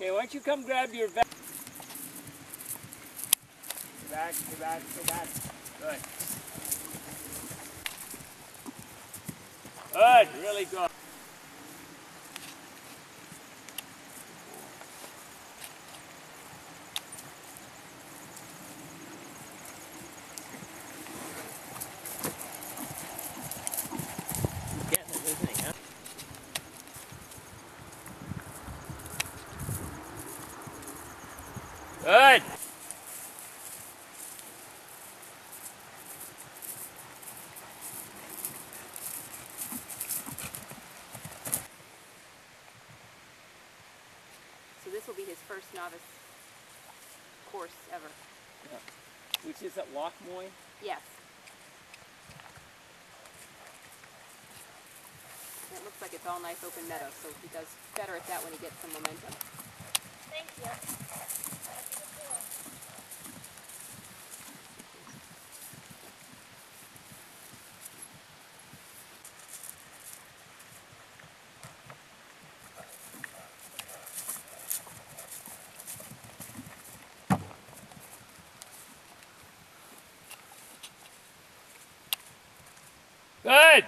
Okay, why don't you come grab your back? Back, back, back. Good. Good, really good. Getting it, isn't he, huh? Good. So this will be his first novice course ever. Which is at Loch Moy. Yes. It looks like it's all nice open meadow, so he does better at that when he gets some momentum. Thank you. Good.